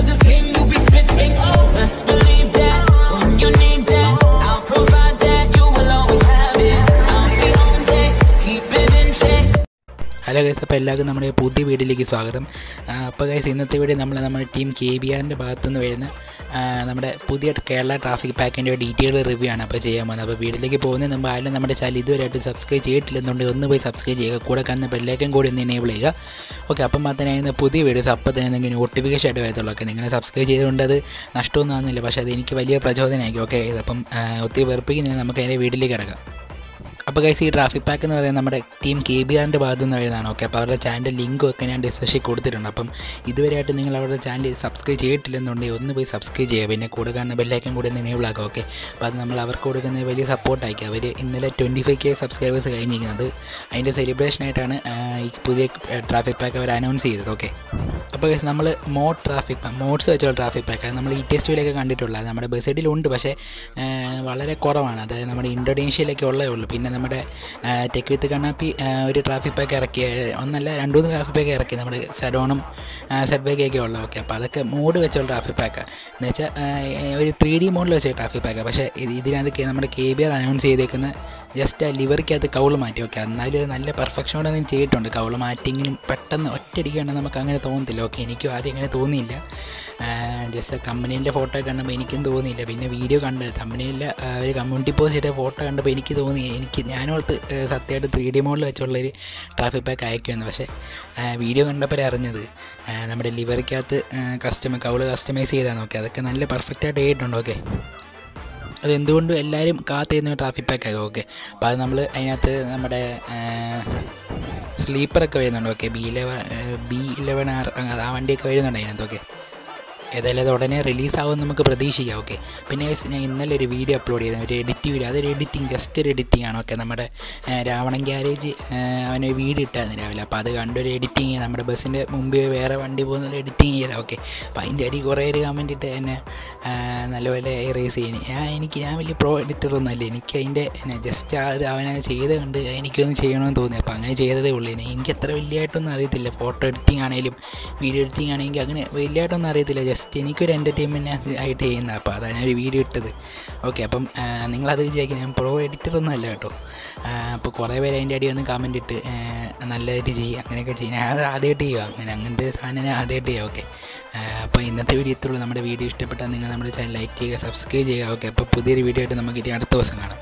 another's game you be spitting. Oh, best believe that when you need that, I'll provide that. You will always have it. I'll be on deck, keep it in check. Hello guys അപ്പോൾ എല്ലാവർക്കും നമ്മുടെ പുതിയ വീഡിയോയിലേക്ക് സ്വാഗതം അപ്പോൾ guys ഇന്നത്തെ video നമ്മൾ നമ്മുടെ ടീം കെ ബി ആറിന്റെ ഭാഗത്തുനിന്ന് വരുന്ന നമ്മുടെ പുതിയ കേരള ട്രാഫിക് പാക്കിന്റെ ഡീറ്റെയിൽ റിവ്യൂ ആണ് അപ്പോൾ ചെയ്യാൻ പോകുന്നത്. അപ്പോൾ വീട്ടിലേക്ക് പോകുന്നതിന് മുമ്പ് ആരും നമ്മുടെ ചാനൽ ഇതുവരെയായിട്ട് സബ്സ്ക്രൈബ് ചെയ്തിട്ടില്ലെന്നുണ്ടെങ്കിൽ ഒന്ന് പോയി സബ്സ്ക്രൈബ് ചെയ്യുക. കൂടെ കാണുന്ന ബെല്ലേക്കും കൂടി ഒന്ന് എനേബിൾ ചെയ്യുക. ഓക്കെ അപ്പം മാത്രമേ പുതിയ വീഡിയോസ് അപ്പോൾ തന്നെ നിങ്ങൾക്ക് നോട്ടിഫിക്കേഷൻ ആയിട്ട് വരത്തുള്ളൂ. ഓക്കെ നിങ്ങൾ സബ്സ്ക്രൈബ് ചെയ്തുകൊണ്ട് അത് നഷ്ടമൊന്നും ആകുന്നില്ല പക്ഷേ അത് എനിക്ക് വലിയ പ്രചോദനമായിരിക്കും. ഓക്കെ അപ്പം ഒത്തിരി വെറുപ്പിക്കുന്നതിന് നമുക്ക് അതിന്റെ വീട്ടിലേക്ക് കിടക്കാം. അപ്പോൾ ഗൈസ് ഈ ട്രാഫിക് പാക്ക് എന്ന് പറയുന്നത് നമ്മുടെ ടീം കെ ബി ആറിന്റെ ഭാഗത്തു നിന്ന് വരുന്നതാണ്. ഓക്കെ അപ്പോൾ അവരുടെ ചാനൽ ലിങ്കും ഒക്കെ ഞാൻ ഡിസ്ക്രിപ്ഷനിൽ കൊടുത്തിട്ടുണ്ട്. അപ്പം ഇതുവരെയായിട്ട് നിങ്ങൾ അവരുടെ ചാനൽ സബ്സ്ക്രൈബ് ചെയ്തിട്ടില്ലെന്നുണ്ടെങ്കിൽ ഒന്ന് പോയി സബ്സ്ക്രൈബ് ചെയ്യുക. പിന്നെ കൂടെ കാണുന്ന ബെല്ലൈക്കൻ കൂടി ഒന്ന് എനേബിൾ ആക്കുക ഓക്കെ അപ്പോൾ അത് നമ്മൾ അവർക്ക് കൊടുക്കുന്ന വലിയ സപ്പോർട്ടായിരിക്കും അവർ ഇന്നലെ ട്വന്റി ഫൈവ് കെ സബ്സ്ക്രൈബേഴ്സ് കഴിഞ്ഞിരിക്കുന്നത്. അതിന്റെ സെലിബ്രേഷനായിട്ടാണ് ഈ പുതിയ ട്രാഫിക് പാക്ക് അവർ അനൗൺസ് ചെയ്തത് ഓക്കെ അപ്പോൾ നമ്മൾ മോഡ് ട്രാഫിക് മോഡ്സ് വെച്ചുള്ള ട്രാഫിക് പാക്ക് നമ്മൾ ഈ ടെസ്റ്റുകളൊക്കെ കണ്ടിട്ടുള്ളത് നമ്മുടെ ബസ്സിഡിലുണ്ട് പക്ഷേ വളരെ കുറവാണ്. അതായത് നമ്മുടെ ഇന്തോനേഷ്യയിലൊക്കെ ഉള്ളേ ഉള്ളൂ. പിന്നെ നമ്മുടെ ടെക് വിത്ത് കണ്ണാപ്പി ഒരു ട്രാഫിക് പാക്ക് ഇറക്കിയ ഒന്നല്ല രണ്ട് മൂന്ന് ട്രാഫിക് പാക്ക് ഇറക്കി നമ്മുടെ സെഡോണും സെഡ്ബേക്കൊക്കെ ഉള്ളത് ഓക്കെ അപ്പോൾ അതൊക്കെ മോഡ് വെച്ചുള്ള ട്രാഫിക് പാക്ക് എന്ന് വെച്ചാൽ ഒരു ത്രീ ഡി മോഡിൽ വെച്ച ട്രാഫിക് പാക്ക് പക്ഷേ ഇത് ഇതിനകത്ത് നമ്മുടെ കെ ബി ആർ അനൗൺസ് ചെയ്തേക്കുന്ന ജസ്റ്റ് ആ ലിവറിക്കകത്ത് കൗൾ മാറ്റി ഓക്കെ എന്നാലും നല്ല പെർഫെക്ഷനോടെ ഞാൻ ചെയ്തിട്ടുണ്ട്. കൗൾ മാറ്റിയെങ്കിലും പെട്ടെന്ന് ഒറ്റയടിക്കാണ്ട് നമുക്ക് അങ്ങനെ തോന്നത്തില്ല. ഓക്കെ എനിക്കും ആദ്യം അങ്ങനെ തോന്നിയില്ല. ജസ്റ്റ് കമ്പനീന്റെ ഫോട്ടോ കണ്ടപ്പോൾ എനിക്കും തോന്നിയില്ല. പിന്നെ വീഡിയോ കണ്ട് കമ്പനിയിലെ ഒരു കമ്മ്യൂണിറ്റി പോസ്റ്റ് ഫോട്ടോ കണ്ടപ്പോൾ എനിക്ക് തോന്നി. എനിക്ക് ഞാനോർത്ത് സത്യമായിട്ട് ത്രീ ഡി മോഡിൽ വെച്ചുള്ളൊരു ട്രാഫിക് പാക്ക് അയക്കുമെന്ന് പക്ഷേ വീഡിയോ കണ്ടപ്പോൾ അറിഞ്ഞത് നമ്മുടെ ലിവറിക്കകത്ത് കസ്റ്റമർ കൗൾ കസ്റ്റമൈസ് ചെയ്താൽ നോക്കി അതൊക്കെ നല്ല പെർഫെക്റ്റായിട്ട് ചെയ്തിട്ടുണ്ട്. ഓക്കെ അതെന്തുകൊണ്ടും എല്ലാവരും കാത്തിരുന്ന ട്രാഫിക് പാക്കൊക്കെ ഓക്കെ അപ്പോൾ അത് നമ്മൾ അതിനകത്ത് നമ്മുടെ സ്ലീപ്പറൊക്കെ വരുന്നുണ്ട് okay B eleven B eleven R ആ വണ്ടിയൊക്കെ വരുന്നുണ്ട് അതിനകത്ത് ഓക്കെ ഏതായാലും അത് ഉടനെ റിലീസാകുമെന്ന് നമുക്ക് പ്രതീക്ഷിക്കാം. ഓക്കെ പിന്നെ ഞാൻ ഇന്നലെ ഒരു വീഡിയോ അപ്ലോഡ് ചെയ്ത ഒരു എഡിറ്റ് വീഡിയോ അതൊരു എഡിറ്റിംഗ് ജസ്റ്റ് ഒരു എഡിറ്റിംഗ് ആണ്. ഓക്കെ നമ്മുടെ രാവണൻ ഗ്യാരേജ് അവന് വീട് ഇട്ടായിരുന്നു രാവിലെ. അപ്പോൾ അത് കണ്ടൊരു എഡിറ്റിംഗ് നമ്മുടെ ബസ്സിന്റെ മുമ്പ് വേറെ വണ്ടി പോകുന്നൊരു എഡിറ്റിംഗ് ചെയ്താൽ ഓക്കെ അപ്പോൾ അതിന്റെ അടി കുറേ പേര് കമന്റ് ഇട്ട് എന്നെ നല്ലപോലെ റേസ് ചെയ്യുന്നു ഞാൻ എനിക്ക് ഞാൻ വലിയ പ്രോ എഡിറ്ററൊന്നും അല്ല. എനിക്ക് അതിന്റെ ജസ്റ്റ് അത് അവനത് ചെയ്ത് കണ്ട് എനിക്കൊന്ന് ചെയ്യണമെന്ന് തോന്നി. അപ്പോൾ അങ്ങനെ ചെയ്തതേ ഉള്ളൂ. എനിക്ക് അത്ര വലിയതായിട്ടൊന്നും അറിയത്തില്ല. ഫോട്ടോ എഡിറ്റിംഗ് ആണെങ്കിലും വീഡിയോ എഡിറ്റിംഗ് ആണെങ്കിൽ അങ്ങനെ വലിയതായിട്ടൊന്നും അറിയത്തില്ല. ജസ്റ്റ് എനിക്കൊരു എന്റർടൈൻമെന്റ് ആയിട്ട് ചെയ്യുന്നത്. അപ്പോൾ അതാണ് ഞാൻ ഒരു വീഡിയോ ഇട്ടത്. ഓക്കെ അപ്പം നിങ്ങളത് വിചാരിക്കും ഞാൻ പ്രോ എഡിറ്റർ ഒന്നും അല്ല കേട്ടോ. അപ്പോൾ കുറേ പേര് അതിന്റെ അടി വന്ന് കമന്റ് ഇട്ട് നല്ലതായിട്ട് ചെയ്യുക അങ്ങനെയൊക്കെ ചെയ്യും. ഞാൻ അത് ആദ്യമായിട്ട് ചെയ്യുക അങ്ങനെ അങ്ങനത്തെ സാധനം ഞാൻ ആദ്യമായിട്ട് ചെയ്യുക ഓക്കെ അപ്പോൾ ഇന്നത്തെ വീഡിയോ ഇത്രയുള്ളൂ നമ്മുടെ വീഡിയോ ഇഷ്ടപ്പെട്ടാൽ നിങ്ങൾ നമ്മുടെ ചാനൽ ലൈക്ക് ചെയ്യുക സബ്സ്ക്രൈബ് ചെയ്യുക. ഓക്കെ അപ്പോൾ പുതിയൊരു വീഡിയോ ആയിട്ട് നമുക്ക് ഇനി അടുത്ത ദിവസം കാണാം.